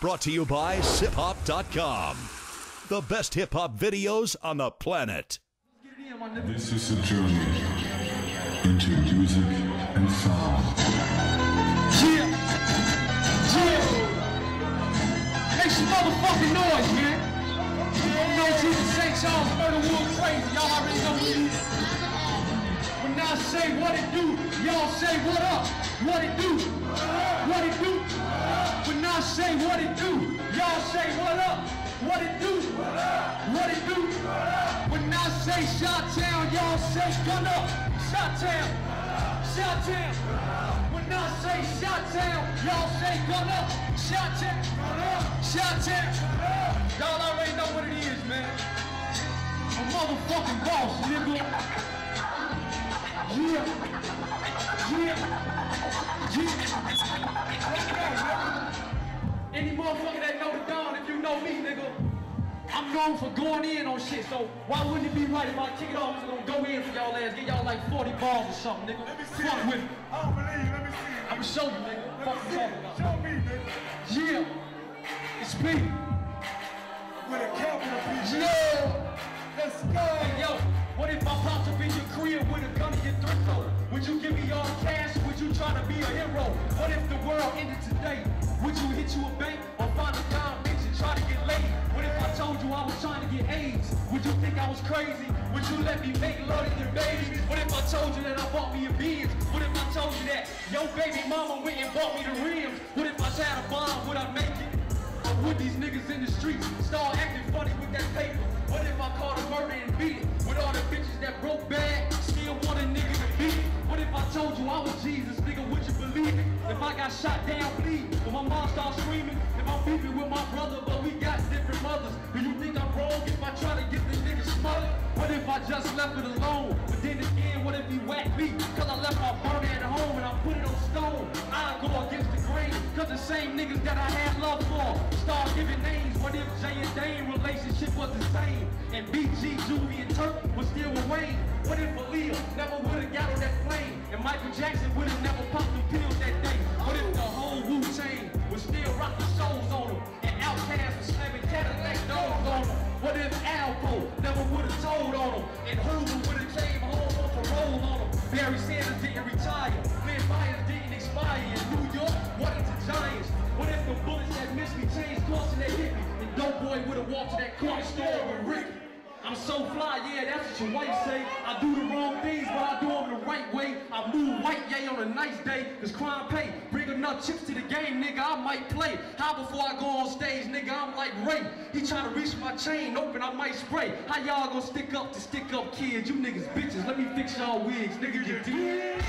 Brought to you by CypHop.com. The best hip hop videos on the planet. This is a journey into music and sound. Yeah. Yeah. Make some motherfucking noise, man. No Jesus St. Charles Murderwood crazy. Y'all already know what it is. When I say what it do, y'all say what up. What it do? What it do? What it do, y'all say what up. What it do? What it do? When I say shot town, y'all say gun up. Shot town. Shot town. When I say shot town, y'all say gun up. Shot town. Shot town. Y'all already know what it is, man. A motherfucking boss, nigga. Yeah. Yeah. Known for going in on shit, so why wouldn't it be right if I kick it off and gonna go in for y'all ass, get y'all like 40 balls or something, nigga? Let me see Fuck it. with me. I don't believe you. Let me see it. I'ma show you, nigga. Let Fuck me you see talking about. Show me, nigga. Yeah. It's me. With a capital P. Yeah. Let's go. Hey, yo, what if I popped up in your crib with a gun to your throat? though? Would you give me all cash would you try to be a hero? What if the world ended today? Would you hit you a bank or find a dime Would you think I was crazy? Would you let me make love to your baby? What if I told you that I bought me a Benz? What if I told you that your baby mama went and bought me the rims? What if I had a bomb? Would I make it? Or would these niggas in the streets start acting funny with that paper? What if I called a murder and beat it? With all the bitches that broke bad, still want a nigga to beat it? What if I told you I was Jesus, nigga, would you believe it? If I got shot down, bleed, if my mom starts screaming, if I'm beefing with my brother, but we got different mothers, do you think if I try to get this nigga smothered? What if I just left it alone? But then again, what if he whacked me? Cause I left my burner at home and I put it on stone. I go against the grain, cause the same niggas that I had love for start giving names. What if Jay and Dame relationship was the same? And BG, Juvie, and Turk was still with Wayne? What if Aaliyah never would've got on that plane? And Michael Jackson would've never popped the pills that day? Boy to that corner store with Rick. I'm so fly, yeah, that's what your wife say. I do the wrong things, but I do them the right way. I move white, yeah, on a nice day, cause crime pay. Bring enough chips to the game, nigga, I might play. How before I go on stage, nigga, I'm like Ray. He tryna reach my chain open, I might spray. How y'all gonna stick up to stick up kids? You niggas bitches, let me fix y'all wigs, nigga, you dig?